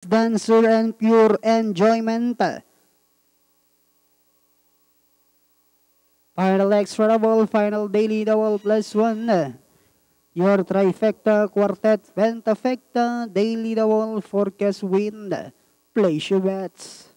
Dancer and Pure Enjoyment. Final extra double, final daily double plus one. Your trifecta, quartet, pentafecta, daily double, forecast wind. Place your bets.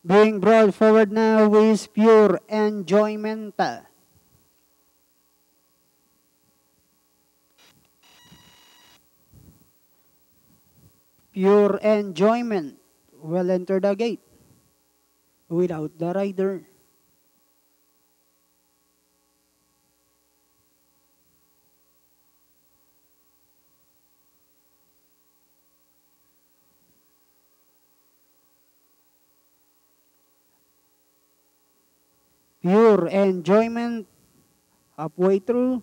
Being brought forward now is pure enjoyment. Pure enjoyment will enter the gate without the rider. Pure enjoyment halfway through.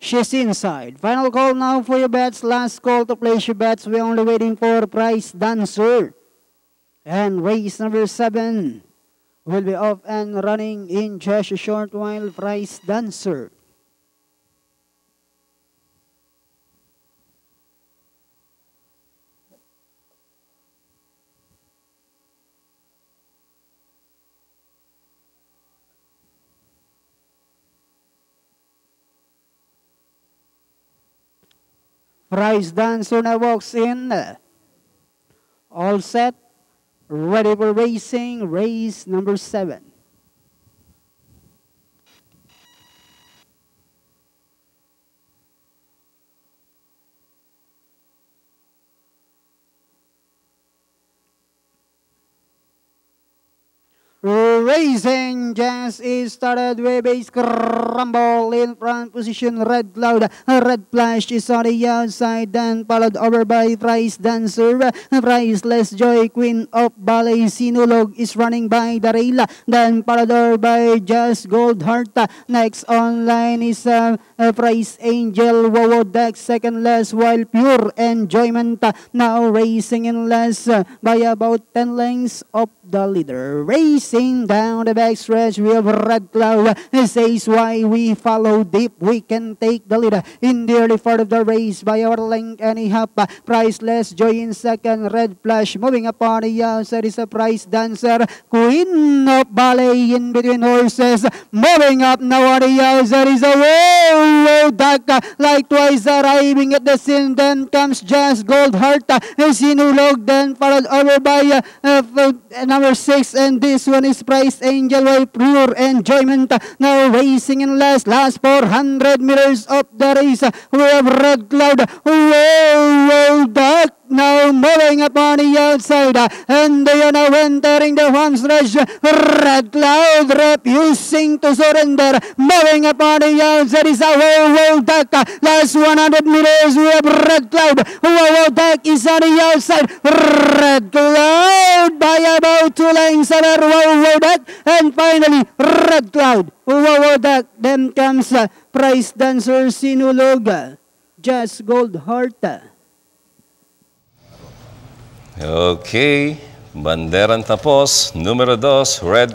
She's inside. Final call now for your bets. Last call to place your bets. We're only waiting for Price Dancer. And race number seven will be off and running in just a short while. Price Dancer. Price Dancer now walks in. All set. Ready for racing. Race number seven. Racing Jazz is started with a scramble in front position. Red Cloud, Red Flash is on the outside, then followed over by Price Dancer. Priceless Joy, Queen of Ballet, Sinulog is running by rail, then followed over by Jazz Gold Heart. Next online is uh, Price Angel, Wowo Deck, second less, while Pure Enjoyment now racing in less by about 10 lengths of the leader. Racing down the backstretch, we have Red Cloud. This is why we follow deep, we can take the lead in the early part of the race by our length and a half. Priceless Joy in second, Red Flash moving up on the outside is a Price Dancer. Queen of Ballet in between horses, moving up now on the outside is a Wow Duck. Like twice arriving at the scene, then comes Jazz Gold Heart. Sinulog, then followed over by uh, uh, number six, and this one is Price Angel by Pure Enjoyment. Now racing in last, last 400 meters of the race. We have Red Cloud. Whoa, whoa, Now moving upon the outside, uh, and they are now entering the one's stretch. Uh, red Cloud refusing to surrender. Moving upon the outside is a whoa, whoa, duck. Last uh, 100 meters, we have Red Cloud. Whoa, whoa, duck is on the outside. Red Cloud by about two lengths over Wow Wow Duck. And finally, Red Cloud. Wow Wow Duck. Then comes uh, Price Dancer Sinulog. Jazz Gold Heart. Okay, banderan tapos, numero dos, Red